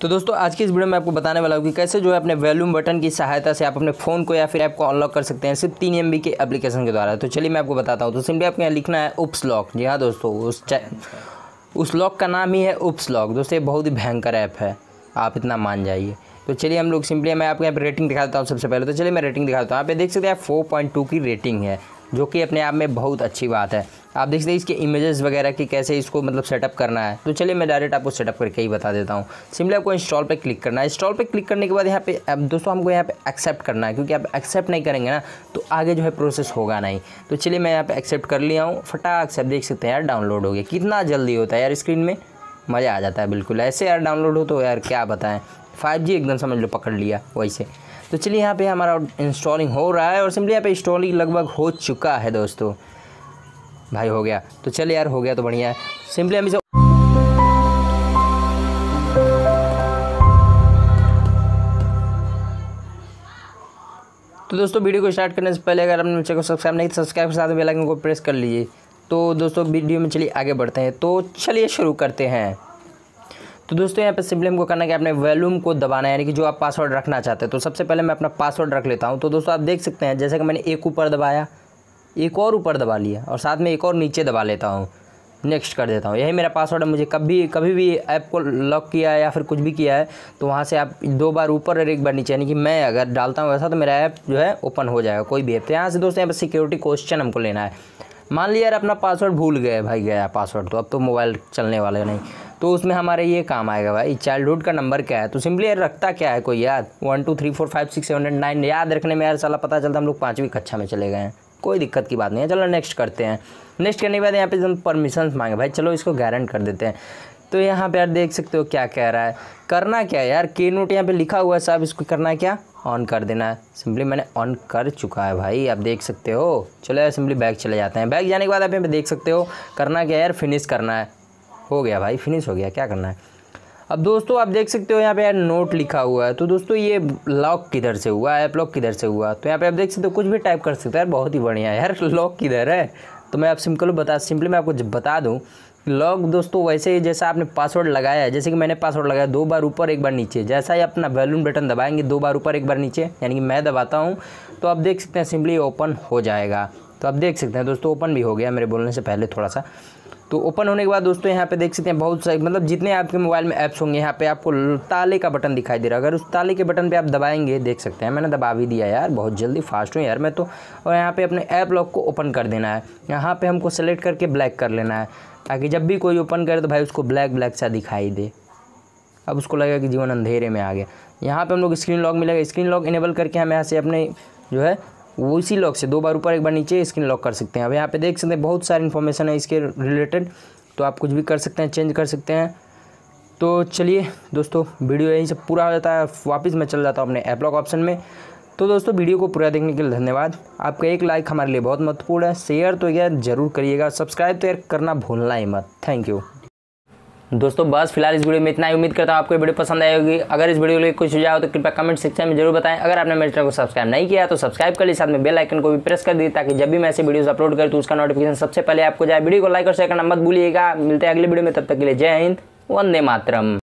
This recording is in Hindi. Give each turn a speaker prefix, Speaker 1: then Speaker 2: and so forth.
Speaker 1: तो दोस्तों, आज की इस वीडियो में आपको बताने वाला हूँ कि कैसे जो है अपने वॉल्यूम बटन की सहायता से आप अपने फ़ोन को या फिर ऐप को अनलॉक कर सकते हैं सिर्फ़ तीन एम के एप्लीकेशन के द्वारा। तो चलिए मैं आपको बताता हूँ। तो सिंपली आपको यहाँ लिखना है उप्स लॉक। जी हाँ दोस्तों, उस उस लॉक का नाम ही है उप्स लॉक। दोस्तों, ये बहुत ही भयंकर ऐप है। आप इतना मान जाइए। तो चलिए हम लोग सिंपली, मैं आपको यहाँ पर रेटिंग दिखा देता हूँ सबसे पहले। तो चलिए मैं रेटिंग दिखा देता हूँ। आप देख सकते हैं फोर पॉइंट टू की रेटिंग है, जो कि अपने आप में बहुत अच्छी बात है। आप देख सकते हैं इसके इमेजेस वगैरह की कैसे इसको मतलब सेटअप करना है। तो चलिए मैं डायरेक्ट आपको सेटअप करके ही बता देता हूँ। सिंपली आपको इंस्टॉल पर क्लिक करना है। इंस्टॉल पर क्लिक करने के बाद यहाँ पे दोस्तों हमको यहाँ पे एक्सेप्ट करना है, क्योंकि आप एक्सेप्ट नहीं करेंगे ना तो आगे जो है प्रोसेस होगा नहीं। तो चलिए मैं यहाँ पे एक्सेप्ट कर लिया हूँ। फटाक से आप देख सकते हैं यार डाउनलोड हो गया। कितना जल्दी होता है यार स्क्रीन में। मज़ा आ जाता है बिल्कुल। ऐसे यार डाउनलोड हो तो यार क्या बताएँ। फाइव जी एकदम समझ लो, पकड़ लिया वैसे। तो चलिए यहाँ पे हमारा इंस्टॉलिंग हो रहा है और सिंपली यहाँ पे इंस्टॉलिंग लगभग हो चुका है दोस्तों। भाई, हो गया। तो चलिए यार, हो गया तो बढ़िया है। सिंपली हम इसे तो दोस्तों, वीडियो को स्टार्ट करने से पहले अगर आपने चैनल को सब्सक्राइब नहीं तो सब्सक्राइब के साथ बेल आइकन को प्रेस कर लीजिए। तो दोस्तों, वीडियो में चलिए आगे बढ़ते हैं। तो चलिए शुरू करते हैं। तो दोस्तों, यहाँ पे सिंपली हमको करना है कि अपने वॉल्यूम को दबाना है, यानी कि जो आप पासवर्ड रखना चाहते हैं। तो सबसे पहले मैं अपना पासवर्ड रख लेता हूँ। तो दोस्तों, आप देख सकते हैं, जैसे कि मैंने एक ऊपर दबाया एक और ऊपर दबा लिया और साथ में एक और नीचे दबा लेता हूँ। नेक्स्ट कर देता हूँ। यही मेरा पासवर्ड है। मुझे कभी कभी भी ऐप को लॉक किया है या फिर कुछ भी किया है तो वहाँ से आप दो बार ऊपर और एक बार नीचे, यानी कि मैं अगर डालता हूँ वैसा तो मेरा ऐप जो है ओपन हो जाएगा, कोई भी ऐप तो यहाँ से दोस्तों, यहाँ पर सिक्योरिटी क्वेश्चन हमको लेना है। मान लिया यार अपना पासवर्ड भूल गए भाई गया पासवर्ड तो अब तो मोबाइल चलने वाले नहीं। तो उसमें हमारे ये काम आएगा भाई चाइल्डहुड का नंबर क्या है? तो सिंपली यार रखता क्या है कोई याद one two three four five six seven eight nine याद रखने में यार साला पता चलता हम लोग पाँचवीं कक्षा में चले गए हैं। कोई दिक्कत की बात नहीं है। चलो नेक्स्ट करते हैं। नेक्स्ट करने के बाद यहाँ पे हम परमिशन मांगे। भाई, चलो इसको गारंट कर देते हैं। तो यहाँ पे यार देख सकते हो क्या कह रहा है। करना क्या है यार? के नोट यहाँ पे लिखा हुआ है साहब, इसको करना क्या? ऑन कर देना है। सिंपली मैंने ऑन कर चुका है भाई, आप देख सकते हो। चलो यार सिंपली बैग चले जाते हैं। बैग जाने के बाद आप यहाँ पे देख सकते हो, करना क्या यार? फिनिश करना है। हो गया भाई फिनिश हो गया। क्या करना है? अब दोस्तों, आप देख सकते हो यहाँ पे यार नोट लिखा हुआ है। तो दोस्तों, ये लॉक किधर से हुआ? ऐप लॉक किधर से हुआ? तो यहाँ पे आप देख सकते हो, कुछ भी टाइप कर सकते हो यार, बहुत ही बढ़िया है यार। लॉक किधर है? तो मैं आप सिंपल बता सिंपली मैं आपको बता दूँ। लॉक दोस्तों, वैसे ही जैसा आपने पासवर्ड लगाया है, जैसे कि मैंने पासवर्ड लगाया, दो बार ऊपर, एक बार नीचे। जैसा ही अपना वैल्यूम बटन दबाएँगे, दो बार ऊपर, एक बार नीचे, यानी कि मैं दबाता हूँ तो आप देख सकते हैं सिंपली ओपन हो जाएगा। तो आप देख सकते हैं दोस्तों ओपन भी हो गया मेरे बोलने से पहले थोड़ा सा। तो ओपन होने के बाद दोस्तों, यहाँ पे देख सकते हैं बहुत सारे मतलब जितने आपके मोबाइल में ऐप्स होंगे, यहाँ पे आपको ताले का बटन दिखाई दे रहा है। अगर उस ताले के बटन पे आप दबाएँगे, देख सकते हैं, मैंने दबा भी दिया यार, बहुत जल्दी फास्ट हूँ यार मैं तो। और यहाँ पे अपने ऐप लॉक को ओपन कर देना है। यहाँ पर हमको सेलेक्ट करके ब्लैक कर लेना है, ताकि जब भी कोई ओपन करे तो भाई उसको ब्लैक ब्लैक सा दिखाई दे। अब उसको लगेगा कि जीवन अंधेरे में आ गया। यहाँ पर हम लोग स्क्रीन लॉक मिलेगा। स्क्रीन लॉक इनेबल करके हम यहाँ से अपने जो है वो इसी लॉक से, दो बार ऊपर, एक बार नीचे स्क्रीन लॉक कर सकते हैं। अब यहाँ पे देख सकते हैं, बहुत सारी इन्फॉर्मेशन है इसके रिलेटेड तो आप कुछ भी कर सकते हैं चेंज कर सकते हैं। तो चलिए दोस्तों, वीडियो यहीं से पूरा हो जाता है। वापस मैं चल जाता हूँ अपने ऐप लॉक ऑप्शन में। तो दोस्तों, वीडियो को पूरा देखने के लिए धन्यवाद। आपका एक लाइक हमारे लिए बहुत महत्वपूर्ण है। शेयर तो यार ज़रूर करिएगा। सब्सक्राइब तो यार करना भूलना ही मत। थैंक यू दोस्तों, बस फ़िलहाल इस वीडियो में इतना ही। उम्मीद करता हूँ आपको वीडियो पसंद आई होगी। अगर इस वीडियो के कुछ सुझाव हो तो कृपया कमेंट सेक्शन में ज़रूर बताएँ। अगर आपने मेरे चैनल को सब्सक्राइब नहीं किया तो सब्सक्राइब कर लिए, साथ में बेल आइकन को भी प्रेस कर दी ताकि जब भी मैं ऐसे वीडियोस अपलोड करूँ तो उसका नोटिफिकेशन सबसे पहले आपको जाए। वीडियो को लाइक और शेयर करना मत भूलिएगा। मिलते हैं अगले वीडियो में, तब तक के लिए जय हिंद, वंदे मातरम।